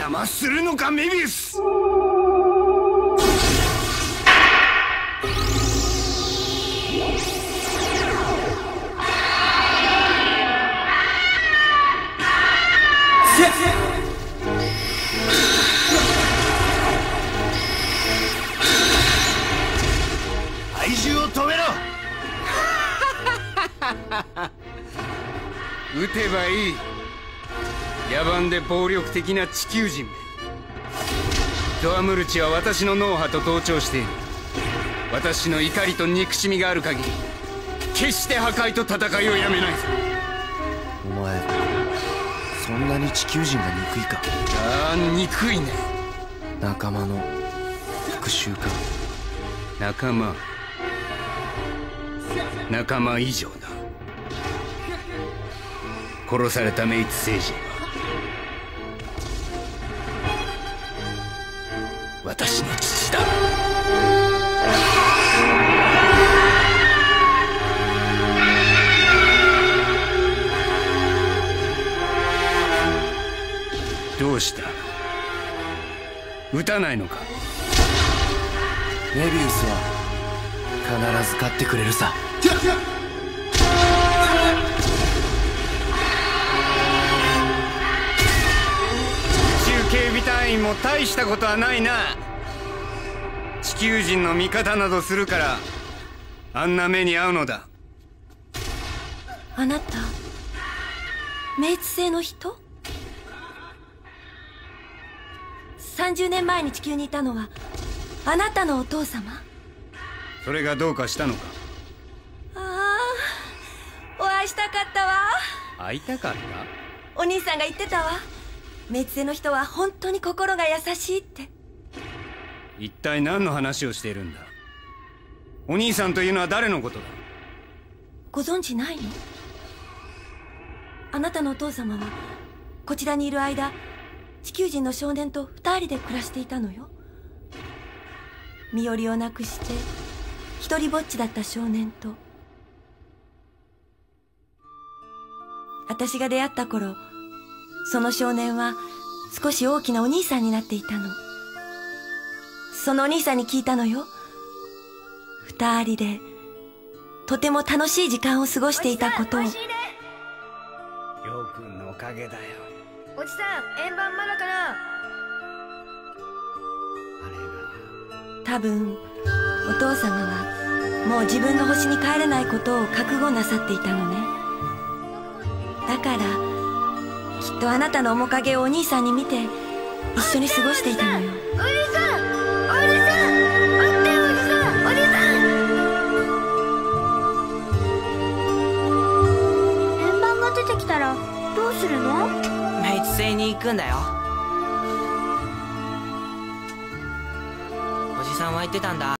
はするのかメビウス。怪獣を止めろ。撃てばいい野蛮で暴力的な地球人め。ドアムルチは私の脳波と同調している。私の怒りと憎しみがある限り決して破壊と戦いをやめない。ぞお前そんなに地球人が憎いか？ああ憎いね。仲間の復讐か？仲間。仲間以上だ。殺されたメイツ星人は私の父だ。どうした？撃たないのか？メビウスは必ず勝ってくれるさ警備隊員も大したことはないな。地球人の味方などするからあんな目に遭うのだ。あなたメイツ星の人 ?30 年前に地球にいたのはあなたのお父様？それがどうかしたのか？ああお会いしたかったわ。会いたかっお兄さんが言ってたわメイツ星の人は本当に心が優しいって。た一体何の話をしているんだ？お兄さんというのは誰のことだ？ご存知ないの？あなたのお父様はこちらにいる間地球人の少年と二人で暮らしていたのよ。身寄りをなくして一人ぼっちだった少年と。私が出会った頃その少年は少し大きなお兄さんになっていたの。そのお兄さんに聞いたのよ。二人でとても楽しい時間を過ごしていたことを。ようくんのおかげだよ。おじさん円盤まだかな？多分お父様はもう自分の星に帰れないことを覚悟なさっていたのね。だからきっとあなたの面影をお兄さんに見て一緒に過ごしていたのよ。おじさんおじさん待っておじさん。おじさん円盤が出てきたらどうするの？メイツ星に行くんだよ。おじさんは言ってたんだ